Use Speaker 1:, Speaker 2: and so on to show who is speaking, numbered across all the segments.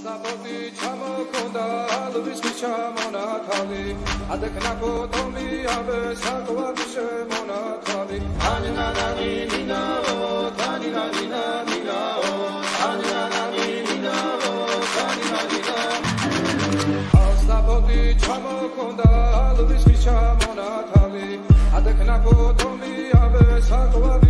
Speaker 1: ასაბოდი ჩამოქონდა ალვის ჩამონათალი. ადეკნა ფოტომი აბე საკვარი შემონათალი. ანინანანი ნინაო თანინანინა ნინაო ანინანანი ნინაო თანინანინა ასაბოდი ჩამოქონდა ალვის ჩამონათალი. ადეკნა ფოტომი აბე საკვარი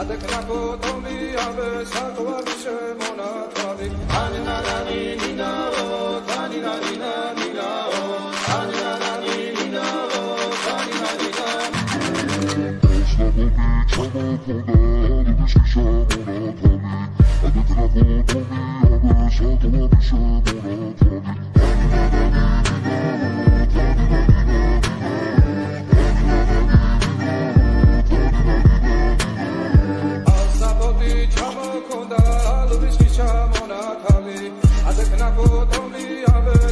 Speaker 1: ადეკნა ფოტომი აბე საკვარი შემონათალი ანინანანი ნინაო თანინანინა ნინაო ანინანანი ნინაო თანინანინა
Speaker 2: ასლაბოდი ჩამოქონდა ალუბიში შემონათალი ადეკნა ფოტომი აბე საკვარი შემონათალი ანინანანი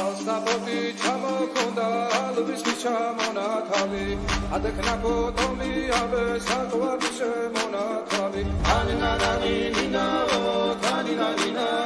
Speaker 1: ალსაბოდი ჩამოქონდა ალვის ჩამონათალი ადეკნაკო ტომი აბე საყვარში მონათალი ანინანინინაო თანინანინა.